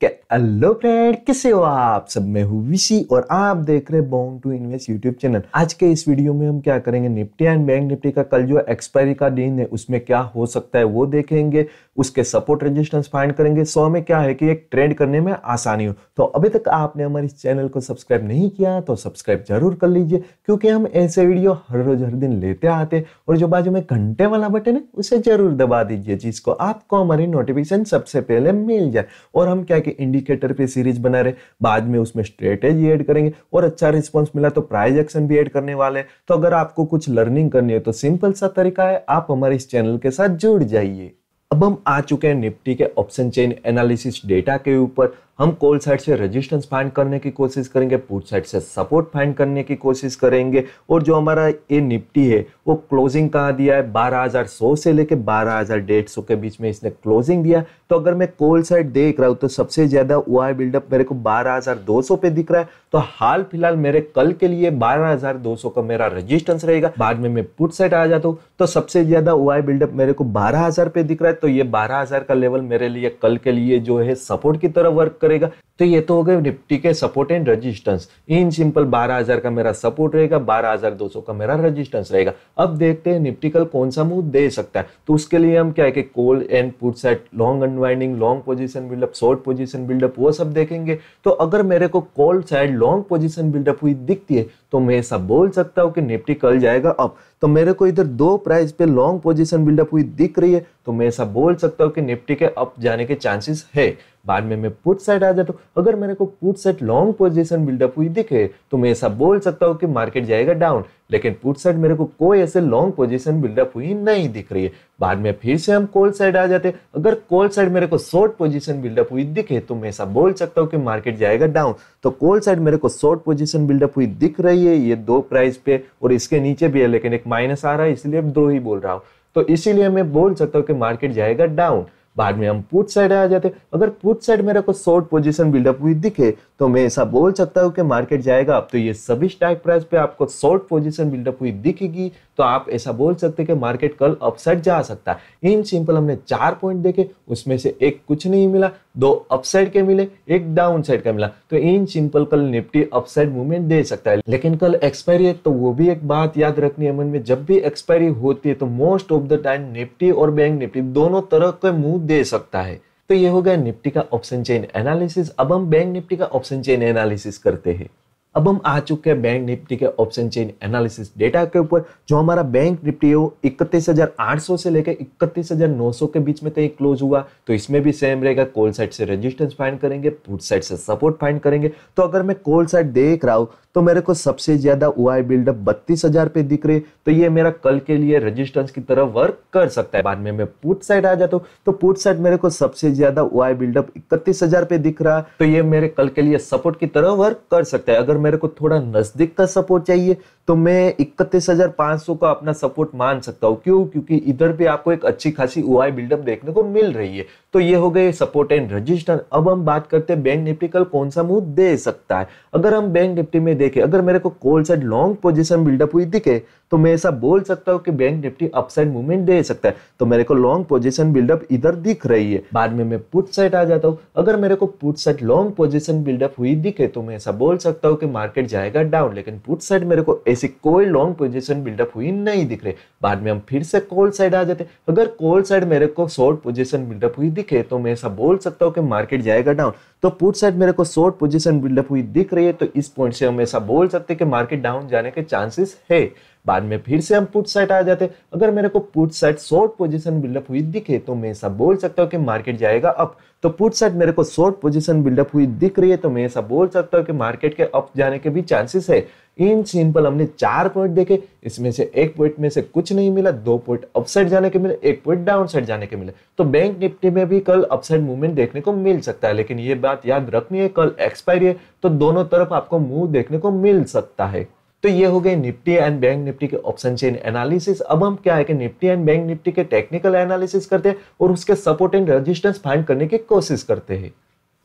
get hello friend, कैसे हो आप? सब मैं हूँ विशी और आप देख रहे bong to invest YouTube channel आज के इस वीडियो में हम क्या करेंगे? निफ्टी एंड बैंक निफ्टी का कल जो एक्सपायरी का दिन है, उसमें क्या हो सकता है वो देखेंगे। उसके सपोर्ट रेजिस्टेंस फाइंड करेंगे। सो हमें क्या है कि एक ट्रेड करने में आसानी हो। तो अभी तक आपने हमारे चैनल को सब्सक्राइब नहीं किया तो सब्सक्राइब ज़रूर कर लीजिए, क्योंकि हम ऐसे वीडियो हर रोज, हर दिन लेते आते और जो बाजू में घंटे वाला बटन है, उसे ज़रूर दबा दीजिए, जिसको आपको हमारी नोटिफिकेशन सबसे पहले मिल जाए। और हम क्या कि इंडिकेटर पे सीरीज़ बना रहे, बाद में उसमें स्ट्रेटेजी ऐड करेंगे और अच्छा रिस्पॉन्स मिला तो प्राइज एक्शन भी ऐड करने वाले तो अगर आपको कुछ लर्निंग करनी है तो सिंपल सा तरीका है, आप हमारे इस चैनल के साथ जुड़ जाइए। अब हम आ चुके हैं निफ्टी के ऑप्शन चेन एनालिसिस डेटा के ऊपर। हम कॉल साइड से रेजिस्टेंस फाइंड करने की कोशिश करेंगे पुट साइड से सपोर्ट फाइंड करने की कोशिश करेंगे, और जो हमारा ये निफ्टी है, वो क्लोजिंग कहाँ दिया है? 12100 से लेके 12150 के बीच में इसने क्लोजिंग दिया। तो अगर मैं कॉल साइड देख रहा हूँ तो सबसे ज़्यादा ओ बिल्डअप मेरे को 12200 पे दिख रहा है। तो हाल फ़िलहाल मेरे कल के लिए 12200 का मेरा रजिस्टेंस रहेगा। बाद में मैं पुट साइड आ जाता हूँ तो सबसे ज़्यादा ओ बिल्डअप मेरे को बारह पे दिख रहा है। तो ये बारह का लेवल मेरे लिए कल के लिए जो है सपोर्ट की तरह वर्क करेगा। तो ये तो हो गए निफ्टी के support and resistance in simple 12000 का मेरा सपोर्ट रहेगा 12200 का मेरा रेजिस्टेंस रहेगा। अब देखते हैं निफ्टी कल कौन सा मूव दे सकता है। तो उसके लिए हम क्या है कि call and put set long unwinding long position buildup short position buildup वो सब देखेंगे। तो अगर मेरे को call side long position buildup हुई दिखती है तो मैं ऐसा बोल सकता हूँ कि निफ्टी कल जाएगा अब। तो मेरे को इधर दो प्राइस पे लॉन्ग पोजीशन बिल्डअप हुई दिख रही है तो मैं ऐसा बोल सकता हूँ कि निफ्टी के अप जाने के चांसेस है। बाद में मैं पुट साइड आ जाता हूँ। अगर मेरे को put side long position buildup हुई दिखे तो मैं ऐसा बोल सकता हूँ कि मार्केट जाएगा डाउन लेकिन पुट साइड मेरे को कोई ऐसे लॉन्ग पोजिशन बिल्डअप हुई नहीं दिख रही है। बाद में फिर से हम कॉल साइड आ जाते अगर कॉल साइड मेरे को शॉर्ट पोजिशन बिल्डअप हुई दिखे तो मैं ऐसा बोल सकता हूँ कि मार्केट जाएगा डाउन तो कॉल साइड मेरे को शॉर्ट पोजिशन बिल्डअप हुई दिख रही है, ये दो प्राइस पे और इसके नीचे भी है, लेकिन एक माइनस आ रहा है, इसलिए दो ही बोल रहा हूँ। तो इसीलिए मैं बोल सकता हूँ कि मार्केट जाएगा डाउन बाद में हम पुट साइड आ जाते अगर पुट साइड मेरे को शॉर्ट पोजीशन बिल्डअप हुई दिखे तो मैं ऐसा बोल सकता हूँ कि मार्केट जाएगा। अब तो ये सभी स्टॉक प्राइस पे आपको शॉर्ट पोजीशन बिल्डअप हुई दिखेगी तो आप ऐसा बोल सकते हैं कि मार्केट कल अपसाइड जा सकता है। इन सिंपल हमने चार पॉइंट देखे, उसमें से एक कुछ नहीं मिला। दो अपसाइड के मिले, एक डाउन साइड का मिला। तो इन सिंपल कल निफ्टी अपसाइड मूवमेंट दे सकता है। लेकिन कल एक्सपायरी है तो वो भी एक बात याद रखनी है मन में, जब भी एक्सपायरी होती है तो most of the time Nifty और बैंक निफ्टी दोनों तरह का मूव दे सकता है। तो ये हो गया निफ्टी का ऑप्शन चेन एनालिसिस अब हम बैंक निफ्टी का ऑप्शन चेन एनालिसिस करते हैं। अब हम आ चुके हैं बैंक निफ्टी के ऑप्शन चेन एनालिसिस डेटा के ऊपर, जो हमारा बैंक निफ्टी है वो इकतीस सौ लेकर इकतीस के बीच में कहीं क्लोज हुआ। तो इसमें भी सेम रहेगा कॉल साइड से रेजिस्टेंस फाइंड करेंगे पुट साइड से सपोर्ट फाइंड करेंगे। तो अगर मैं कॉल साइड देख रहा हूँ तो मेरे को सबसे ज़्यादा ओ बिल्डअप बत्तीस हज़ार पे दिख रहे तो ये मेरा कल के लिए रजिस्टेंस की तरह वर्क कर सकता है। बाद में मैं पुट साइड आ जाता हूँ तो पुट साइड मेरे को सबसे ज़्यादा ओ बिल्डअप इकतीस हज़ार पे दिख रहा तो ये मेरे कल के लिए सपोर्ट की तरह वर्क कर सकता है। अगर मेरे को थोड़ा नज़दीक का सपोर्ट चाहिए तो मैं इकतीस हज़ार पाँच सौ का अपना सपोर्ट मान सकता हूँ। क्यों? क्योंकि इधर भी आपको एक अच्छी खासी ओआई बिल्डअप देखने को मिल रही है। तो ये हो गए सपोर्ट एंड रजिस्टर अब हम बात करते हैं बैंक निफ्टी कल कौन सा मूव दे सकता है। अगर हम बैंक निफ्टी में देखें, अगर मेरे को call side long position buildup हुई दिखे तो मैं ऐसा बोल सकता हूँ कि बैंक निफ्टी अपसाइड मूवमेंट दे सकता है। तो मेरे को लॉन्ग पोजिशन बिल्डअप इधर दिख रही है। बाद में मैं पुट साइड आ जाता हूँ। अगर मेरे को put side long position buildup हुई दिखे तो मैं ऐसा बोल सकता हूँ कि मार्केट जाएगा डाउन लेकिन पुट साइड मेरे को ऐसी कोई लॉन्ग पोजिशन बिल्डअप हुई नहीं दिख रही। बाद में हम फिर से कॉल साइड आ जाते अगर कॉल साइड मेरे को शॉर्ट पोजिशन बिल्डअप हुई दिखे तो मैं ऐसा बोल सकता हूँ कि मार्केट जाएगा डाउन तो पुट साइड मेरे को शॉर्ट पोजिशन बिल्डअप हुई दिख रही है तो इस पॉइंट से हम ऐसा बोल सकते हैं कि मार्केट डाउन जाने के चांसेस है। बाद में फिर से हम पुट साइड आ जाते। अगर मेरे को put side short position buildup हुई दिखे तो मैं ऐसा बोल सकता हूँ कि मार्केट जाएगा अप तो पुट साइड मेरे को शॉर्ट पोजीशन बिल्डअप हुई दिख रही है तो मैं ऐसा बोल सकता हूँ कि मार्केट के अप जाने के भी चांसेस है। इन सिंपल हमने चार पॉइंट देखे, इसमें से एक पॉइंट में से कुछ नहीं मिला, दो पॉइंट अपसाइड जाने के मिले, एक पॉइंट डाउन साइड जाने के मिले। तो बैंक निफ्टी में भी कल अपसाइड मूवमेंट देखने को मिल सकता है, लेकिन ये बात याद रखनी है, कल एक्सपायरी है तो दोनों तरफ़ आपको मूव देखने को मिल सकता है। तो ये हो गए निफ्टी एंड बैंक निफ्टी के ऑप्शन चेन एनालिसिस अब हम क्या है कि निफ्टी एंड बैंक निफ्टी के टेक्निकल एनालिसिस करते हैं और उसके सपोर्ट एंड रेजिस्टेंस फाइंड करने की कोशिश करते हैं।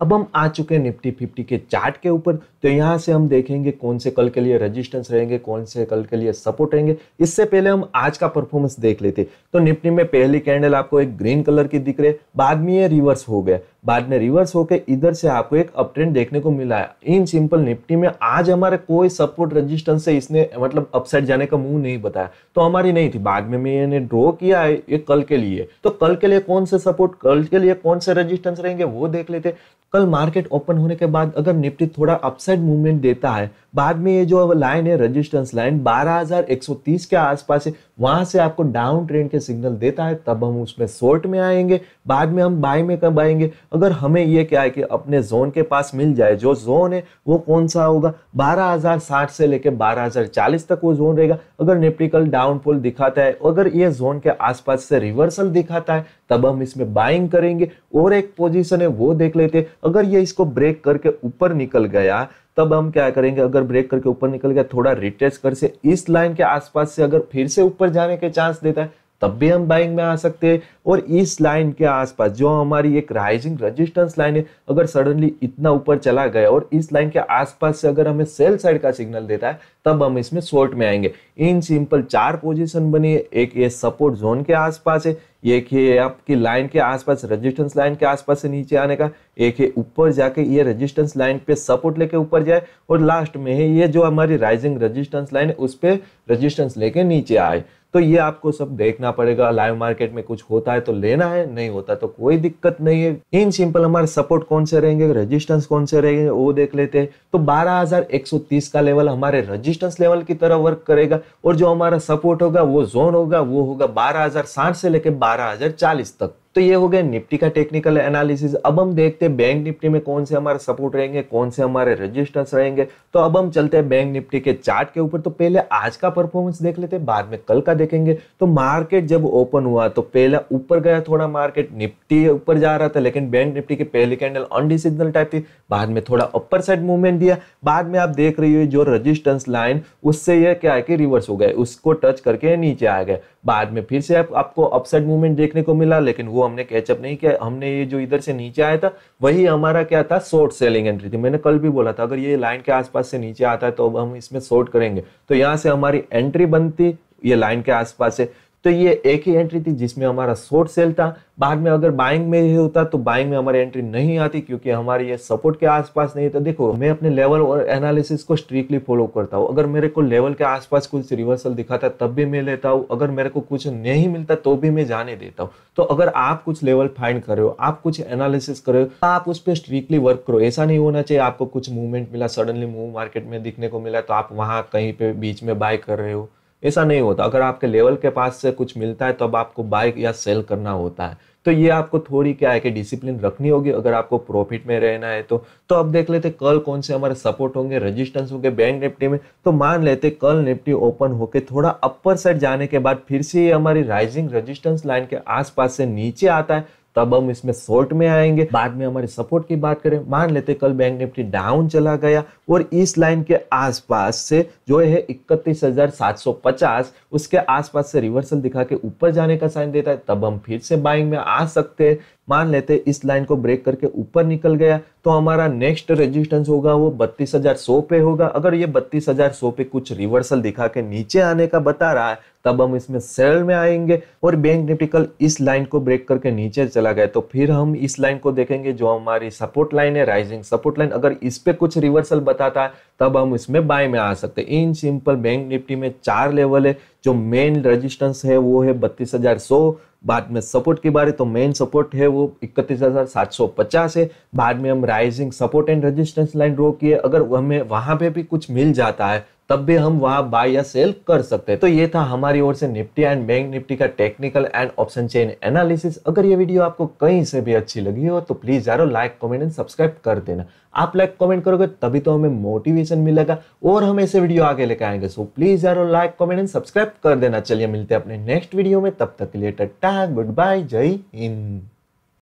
अब हम आ चुके हैं निफ्टी फिफ्टी के चार्ट के ऊपर। तो यहाँ से हम देखेंगे कौन से कल के लिए रेजिस्टेंस रहेंगे, कौन से कल के लिए सपोर्ट रहेंगे। इससे पहले हम आज का परफॉर्मेंस देख लेते। तो निफ्टी में पहली कैंडल आपको एक ग्रीन कलर की दिख रही है, बाद में ये रिवर्स हो गया। बाद में रिवर्स होकर इधर से आपको एक अप ट्रेंड देखने को मिला है। इन सिंपल निफ्टी में आज हमारे कोई सपोर्ट रेजिस्टेंस से इसने मतलब अपसाइड जाने का मुँह नहीं बताया। तो हमारी नहीं थी। बाद में मैंने ड्रॉ किया है ये कल के लिए। तो कल के लिए कौन से सपोर्ट कल के लिए कौन से रेजिस्टेंस रहेंगे वो देख लेते। कल मार्केट ओपन होने के बाद अगर निफ्टी थोड़ा अपसाइड मूवमेंट देता है, बाद में ये जो लाइन है रेजिस्टेंस लाइन 12130 के आसपास है, वहाँ से आपको डाउन ट्रेंड के सिग्नल देता है, तब हम उसमें शॉर्ट में आएँगे। बाद में हम बाय में कब आएँगे? अगर हमें ये क्या है कि अपने जोन के पास मिल जाए, जो जोन है, वो कौन सा होगा? 12060 से लेके 12040 तक वो जोन रहेगा। अगर निफ्टी कल डाउनफॉल दिखाता है, अगर ये जोन के आसपास से रिवर्सल दिखाता है, तब हम इसमें बाइंग करेंगे। और एक पोजीशन है, वो देख लेते। अगर ये इसको ब्रेक करके ऊपर निकल गया, तब हम क्या करेंगे? अगर ब्रेक करके ऊपर निकल गया, थोड़ा रिटेस्ट कर से, इस लाइन के आसपास से अगर फिर से ऊपर जाने के चांस देता है तब भी हम बाइंग में आ सकते हैं। और इस लाइन के आसपास, जो हमारी एक राइजिंग रेजिस्टेंस लाइन है, अगर सडनली इतना ऊपर चला गया और इस लाइन के आसपास से अगर हमें सेल साइड का सिग्नल देता है, तब हम इसमें शॉर्ट में आएँगे। इन सिंपल चार पोजीशन बनी है। एक ये सपोर्ट जोन के आसपास है, एक है आपकी लाइन के आसपास रेजिस्टेंस लाइन के आसपास से नीचे आने का, एक है ऊपर जाके ये रेजिस्टेंस लाइन पे सपोर्ट लेके ऊपर जाए, और लास्ट में है ये जो हमारी राइजिंग रेजिस्टेंस लाइन है, उस पर रेजिस्टेंस लेके नीचे आए। तो ये आपको सब देखना पड़ेगा। लाइव मार्केट में कुछ होता है तो लेना है, नहीं होता तो कोई दिक्कत नहीं है। इन सिंपल हमारे सपोर्ट कौन से रहेंगे? रेजिस्टेंस कौन से रहेंगे? वो देख लेते हैं। तो 12130 का लेवल हमारे रेजिस्टेंस लेवल की तरह वर्क करेगा। और जो हमारा सपोर्ट होगा, वो जोन होगा, वो होगा बारह से लेकर बारह तक। तो ये हो गया निफ्टी का टेक्निकल एनालिसिस अब हम देखते हैं बैंक निफ्टी में कौन से हमारे सपोर्ट रहेंगे कौन से हमारे रजिस्टर्स रहेंगे। तो अब हम चलते हैं बैंक निफ्टी के चार्ट के ऊपर। तो पहले आज का परफॉर्मेंस देख लेते हैं बाद में कल का देखेंगे। तो मार्केट जब ओपन हुआ तो पहला ऊपर गया थोड़ा मार्केट निफ्टी ऊपर जा रहा था लेकिन बैंक निफ्टी की पहली कैंडल अनडिसिजनल टाइप थी। बाद में थोड़ा अपर साइड मूवमेंट दिया। बाद में आप देख रही हो जो रजिस्टेंस लाइन उससे यह क्या है कि रिवर्स हो गए उसको टच करके नीचे आ गए। बाद में फिर से आप, आपको अपसाइड मूवमेंट देखने को मिला लेकिन वो हमने कैचअप नहीं किया, हमने ये जो इधर से नीचे आया था, वही हमारा क्या था? शॉर्ट सेलिंग एंट्री थी। मैंने कल भी बोला था, अगर ये लाइन के आसपास से नीचे आता है तो अब हम इसमें शॉर्ट करेंगे। तो यहाँ से हमारी एंट्री बनती, ये लाइन के आसपास से। तो ये एक ही एंट्री थी जिसमें हमारा शॉर्ट सेल था। बाद में अगर बाइंग में ही होता तो बाइंग में हमारी एंट्री नहीं आती क्योंकि हमारे ये सपोर्ट के आसपास नहीं तो देखो, मैं अपने लेवल और एनालिसिस को स्ट्रिक्टली फॉलो करता हूँ। अगर मेरे को लेवल के आसपास कुछ रिवर्सल दिखाता तब भी मैं लेता हूँ। अगर मेरे को कुछ नहीं मिलता तो भी मैं जाने देता हूँ। तो अगर आप कुछ लेवल फाइंड कर रहे हो, आप कुछ एनालिसिस कर रहे हो, आप उस पर स्ट्रिक्टली वर्क करो। ऐसा नहीं होना चाहिए आपको कुछ मूवमेंट मिला सडनली मूव मार्केट में दिखने को मिला तो आप वहाँ कहीं पे बीच में बाय कर रहे हो। ऐसा नहीं होता। अगर आपके लेवल के पास से कुछ मिलता है तो अब आपको बाइक या सेल करना होता है। तो ये आपको थोड़ी क्या है कि डिसिप्लिन रखनी होगी। अगर आपको प्रॉफिट में रहना है तो तो अब देख लेते कल कौन से हमारे सपोर्ट होंगे रेजिस्टेंस होंगे बैंक निफ्टी में। तो मान लेते कल निफ्टी ओपन होके थोड़ा अपर साइड जाने के बाद फिर से ये हमारी राइजिंग रेजिस्टेंस लाइन के आसपास से नीचे आता है। तब हम इसमें शॉर्ट में आएँगे। बाद में हमारे सपोर्ट की बात करें, मान लेते कल बैंक निफ्टी डाउन चला गया और इस लाइन के आसपास से जो है इकतीस हज़ार सात सौ पचास, उसके आसपास से रिवर्सल दिखा के ऊपर जाने का साइन देता है, तब हम फिर से बाइंग में आ सकते हैं। मान लेते इस लाइन को ब्रेक करके ऊपर निकल गया तो हमारा नेक्स्ट रेजिस्टेंस होगा, वो बत्तीस हज़ार सौ पे होगा। अगर ये बत्तीस हज़ार सौ पे कुछ रिवर्सल दिखा के नीचे आने का बता रहा है, तब हम इसमें सेल में आएँगे और बैंक निफ्टी कल इस लाइन को ब्रेक करके नीचे चला गया। तो फिर हम इस लाइन को देखेंगे, जो हमारी सपोर्ट लाइन है राइजिंग सपोर्ट लाइन अगर इस पे कुछ रिवर्सल बताता है, तब हम इसमें बाय में आ सकते हैं। इन सिंपल बैंक निफ्टी में चार लेवल है, जो मेन रेजिस्टेंस है, वो है बत्तीस हज़ार सौ। बाद में सपोर्ट की बारे तो मेन सपोर्ट है वो इकतीस हज़ार सात सौ पचास है। बाद में हम rising support and resistance line draw किए। अगर हमें वहाँ पे भी कुछ मिल जाता है तब भी हम वहाँ बाय या सेल कर सकते हैं। तो ये था हमारी ओर से निफ्टी एंड बैंक निफ्टी का technical and option chain analysis अगर ये वीडियो आपको कहीं से भी अच्छी लगी हो तो प्लीज़ यारो लाइक कमेंट एंड सब्सक्राइब कर देना। आप लाइक कमेंट करोगे, तभी तो हमें मोटिवेशन मिलेगा और हम ऐसे वीडियो आगे लेकर आएँगे। सो प्लीज़ यारो लाइक कमेंट एंड सब्सक्राइब कर देना। चलिए मिलते हैं अपने नेक्स्ट वीडियो में। तब तक के लिए टट्टा गुड बाय जय हिंद।